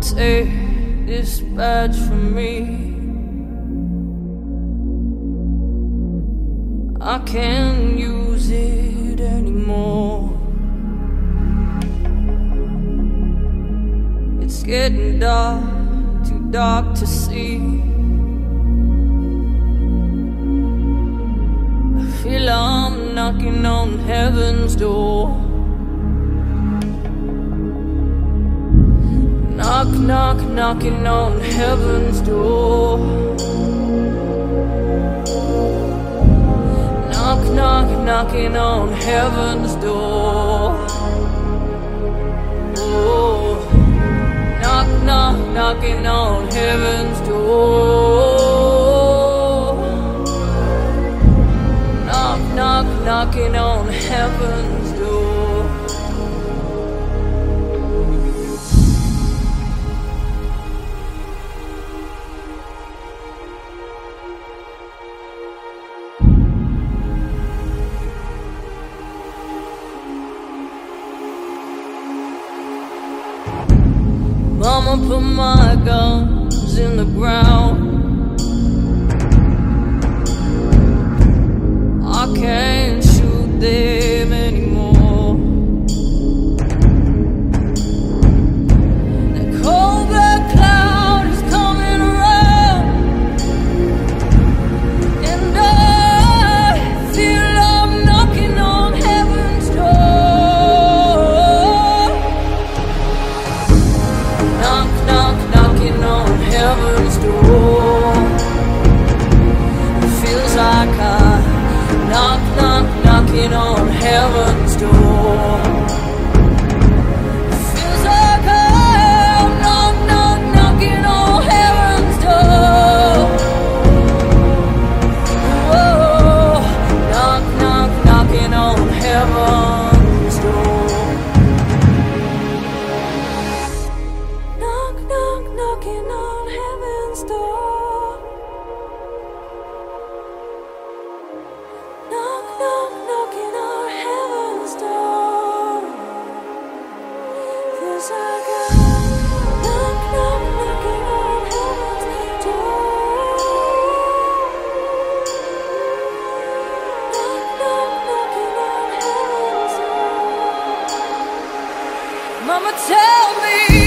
Take this badge from me. I can't use it anymore. It's getting dark, too dark to see. I feel I'm knocking on heaven's door. Knock, knock, knocking on heaven's door. Knock, knock, knocking on heaven's door. Oh, knock, knock, knocking on heaven's door. Knock, knock, knocking on heaven's put my guns in the knock, knocking Mama, tell me.